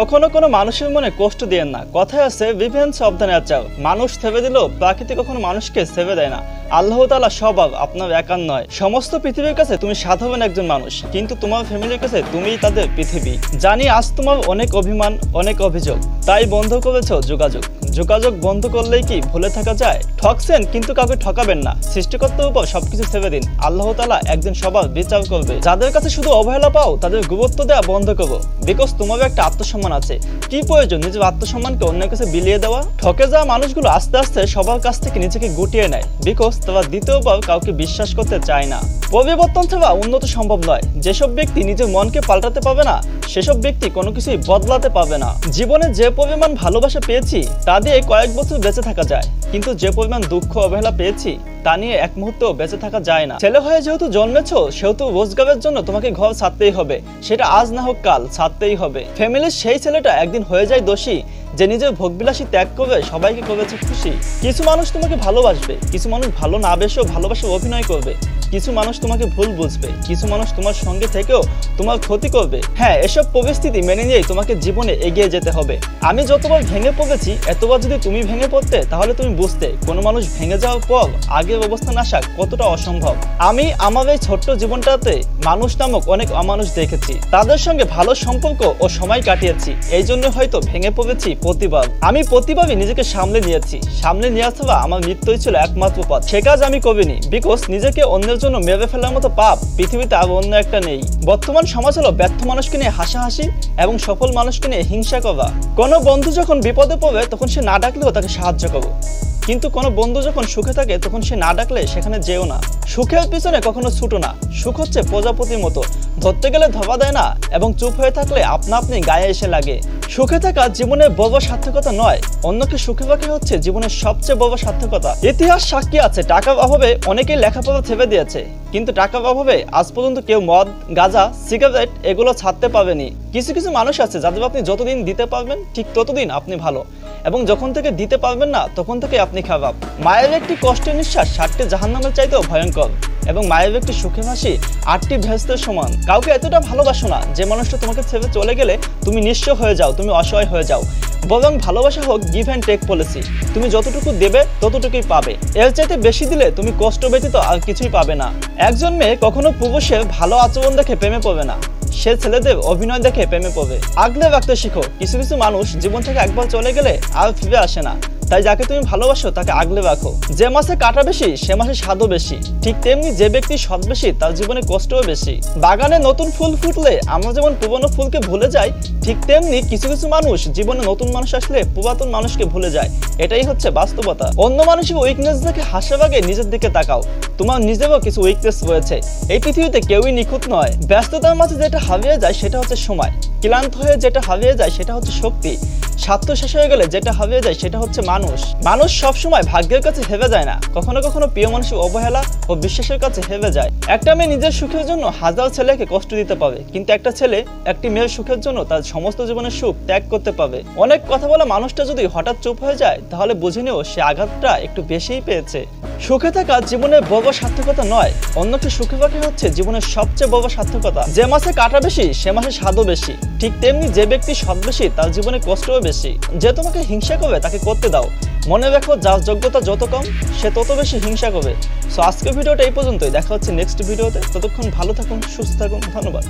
কখনো কোনো মানুষের মনে কষ্ট দিয়েন না। কথায় আছে, বিভিন সাবধানে আচাও মানুষ সেবে দিলেও প্রাকৃতি কখনো মানুষকে সেবে দেয় না। আল্লাহ তালা স্বভাব আপনার একার নয়। সমস্ত পৃথিবীর কাছে তুমি সাধারণ একজন মানুষ, কিন্তু তোমার ফ্যামিলির কাছে তুমিই তাদের পৃথিবী। জানি আজ তোমার অনেক অভিমান, অনেক অভিযোগ। তাই বন্ধ করেছ যোগাযোগ। যোগাযোগ বন্ধ করলেই কি ভুলে থাকা যায়? ঠকছেন, কিন্তু কাউকে ঠকাবেন না। সৃষ্টিকর্তার উপর সবকিছু ছেড়ে দিন। আল্লাহ তালা একদিন সবার বিচার করবে। যাদের কাছে শুধু অবহেলা পাও, তাদের গুরুত্ব দেওয়া বন্ধ করো। বিকজ তোমারও একটা আত্মসম্মান আছে। কি প্রয়োজন? নিজের আত্মসম্মানকে অন্যের কাছে বিলিয়ে দেওয়া? ঠকে যাওয়া মানুষগুলো আস্তে আস্তে সবার কাছ থেকে নিজেকে গুটিয়ে নেয়। বিকজ তারা দ্বিতীয়বার কাউকে বিশ্বাস করতে চায় না। পরিবর্তন ছাড়া উন্নত সম্ভব নয়। যেসব ব্যক্তি নিজের মনকে পাল্টাতে পাবে না, সেসব ব্যক্তি কোনো কিছুই বদলাতে পাবে না। জীবনে যে পরিমাণ ভালোবাসা পেয়েছি, তা দিয়ে কয়েক বছর বেঁচে থাকা যায়। কিন্তু যে পরিমাণ দুঃখ, অবহেলা পেয়েছি তা নিয়ে এক মুহূর্তেও বেঁচে থাকা যায় না। ছেলে হয়ে যেহেতু জন্মেছো, সেহেতু রোজগারের জন্য তোমাকে ঘর ছাড়তেই হবে। সেটা আজ না হোক কাল, ছাড়তেই হবে। ফ্যামিলির সেই ছেলেটা একদিন হয়ে যায় দোষী, যে নিজের ভোগবিলাসী ত্যাগ করে সবাইকে করেছে খুশি। কিছু মানুষ তোমাকে ভালোবাসবে, কিছু মানুষ ভালো না বেশেও ভালোবাসে অভিনয় করবে। কিছু মানুষ তোমাকে ভুল বুঝবে, কিছু মানুষ তোমার সঙ্গে থেকেও তোমার ক্ষতি করবে। হ্যাঁ এসব পরিস্থিতি মেনে নিয়েই তোমাকে জীবনে এগিয়ে যেতে হবে। আমি যতবার ভেঙে পড়েছি, এতবার যদি তুমি ভেঙে পড়তে, তাহলে তুমি বুঝতে, কোনো মানুষ ভেঙে যাওয়ার পর আগের অবস্থান আসা কতটা অসম্ভব। আমি আমার এই ছোট্ট জীবনটাতে মানুষ নামক অনেক অমানুষ দেখেছি। তাদের সঙ্গে ভালো সম্পর্ক ও সময় কাটিয়েছি। এই জন্য হয়তো ভেঙে পড়েছি প্রতিবার। আমি প্রতিভাবই নিজেকে সামলে নিয়েছি। সামলে নিয়ে আসা আমার মৃত্যুই ছিল একমাত্র পথ। সে কাজ আমি করিনি বিকজ নিজেকে অন্যের জন্য মেরে ফেলার মতো পাপ পৃথিবীতে আর অন্য একটা নেই। বর্তমান সমাজ হলো ব্যর্থ মানুষকে নিয়ে হাসাহাসি এবং সফল মানুষকে নিয়ে হিংসা করা। কোনো বন্ধু যখন বিপদে পড়ে তখন সে না ডাকলেও তাকে সাহায্য করো কিন্তু কোনো বন্ধু যখন সুখে থাকে, তখন সে না ডাকলে সেখানে যেও না। সুখের পিছনে কখনো ছুটো না। সুখ হচ্ছে প্রজাপতির মতো। ধরতে গেলে ধবা দেয় না এবং চুপ হয়ে থাকলে আপনা আপনি গায়ে এসে লাগে। সুখে থাকা জীবনের বড় সার্থকতা নয়, অন্যকে সুখে রাখা হচ্ছে জীবনের সবচেয়ে বড় সার্থকতা। ইতিহাস সাক্ষী আছে, টাকার অভাবে অনেকেই লেখাপড়া ছেপে দিয়েছে, কিন্তু টাকার অভাবে আজ পর্যন্ত কেউ মদ, গাঁজা, সিগারেট এগুলো ছাড়তে পারেনি। কিছু কিছু মানুষ আছে যাদের আপনি যতদিন দিতে পারবেন, ঠিক ততদিন আপনি ভালো। এবং যখন থেকে দিতে পারবেন না, তখন থেকে আপনি খারাপ মায়ের একটি কষ্টের নিঃশ্বাস ষাটটি জাহান্নামের চাইতেও ভয়ঙ্কর। এবং মায়ের একটি সুখে হাসি আটটি ভেস্তের সমান। কাউকে এতটা ভালোবাসো না যে মানুষটা তোমাকে ছেড়ে চলে গেলে তুমি নিঃস্ব হয়ে যাও, তুমি অসহায় হয়ে যাও। বরং ভালোবাসা হোক গিভ অ্যান্ড টেক পলিসি তুমি যতটুকু দেবে, ততটুকুই পাবে। এর চাইতে বেশি দিলে তুমি কষ্ট ব্যতীত আর কিছুই পাবে না। একজন মেয়ে কখনো পুরুষের ভালো আচরণ দেখে প্রেমে পড়বে না। সে ছেলেদের অভিনয় দেখে প্রেমে পড়বে। আগলে রাখতে শিখো। কিছু কিছু মানুষ জীবন থেকে একবার চলে গেলে আর ফিরে আসে না। তাই যাকে তুমি ভালোবাসো তাকে আগলে রাখো। যে মাসে কাটা বেশি, সে মাসে স্বাদও বেশি। ঠিক তেমনি যে ব্যক্তি সৎ বেশি, তার জীবনে কষ্টও বেশি। বাগানে নতুন ফুল ফুটলে আমরা যেমন পুরনো ফুলকে ভুলে যাই, ঠিক তেমনি কিছু কিছু মানুষ জীবনে নতুন মানুষ আসলে পুরাতন মানুষকে ভুলে যায়। এটাই হচ্ছে বাস্তবতা। অন্য মানুষের উইকনেস দেখে হাসে বাগে নিজের দিকে তাকাও। তোমার নিজেরও কিছু উইকনেস রয়েছে। এই পৃথিবীতে কেউই নিখুঁত নয়। ব্যস্ততার মাঝে যেটা হারিয়ে যায় সেটা হচ্ছে সময়। ক্লান্ত হয়ে যেটা হারিয়ে যায় সেটা হচ্ছে শক্তি। স্বার্থ শেষ হয়ে গেলে যেটা হারিয়ে যায় সেটা হচ্ছে মানুষ। মানুষ সবসময় ভাগ্যের কাছে হেবে যায় না। কখনো কখনো প্রিয় মানুষের অবহেলা ও বিশ্বাসের কাছে হেবে যায়। একটা মেয়ে নিজের সুখের জন্য হাজার ছেলেকে কষ্ট দিতে পারে কিন্তু একটা ছেলে একটি মেয়ের সুখের জন্য তার সমস্ত জীবনের সুখ ত্যাগ করতে পাবে। অনেক কথা বলা মানুষটা যদি হঠাৎ চুপ হয়ে যায়, তাহলে বুঝে নিও সে আঘাতটা একটু বেশিই পেয়েছে। সুখে থাকা জীবনের বড় সার্থকতা নয় অন্যকে সুখে রাখা হচ্ছে জীবনের সবচেয়ে বড় সার্থকতা। যে মাসে কাটা বেশি, সে মাসে স্বাদও বেশি। ঠিক তেমনি যে ব্যক্তি সৎ বেশি, তার জীবনে কষ্টও বেশি। যে তোমাকে হিংসা করবে, তাকে করতে দাও। মনে রাখো, যার যোগ্যতা যত কম, সে তত বেশি হিংসা করবে। সো আজকের ভিডিওটা এই পর্যন্তই। দেখা হচ্ছে নেক্সট ভিডিওতে ততক্ষণ ভালো থাকুন, সুস্থ থাকুন। ধন্যবাদ।